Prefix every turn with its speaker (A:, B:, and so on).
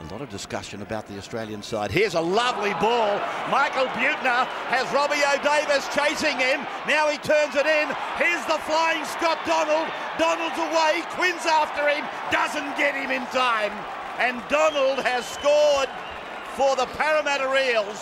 A: A lot of discussion about the Australian side. Here's a lovely ball. Michael Buettner has Robbie O'Davis chasing him. Now he turns it in. Here's the flying Scott Donald. Donald's away. Quinn's after him. Doesn't get him in time. And Donald has scored for the Parramatta Eels.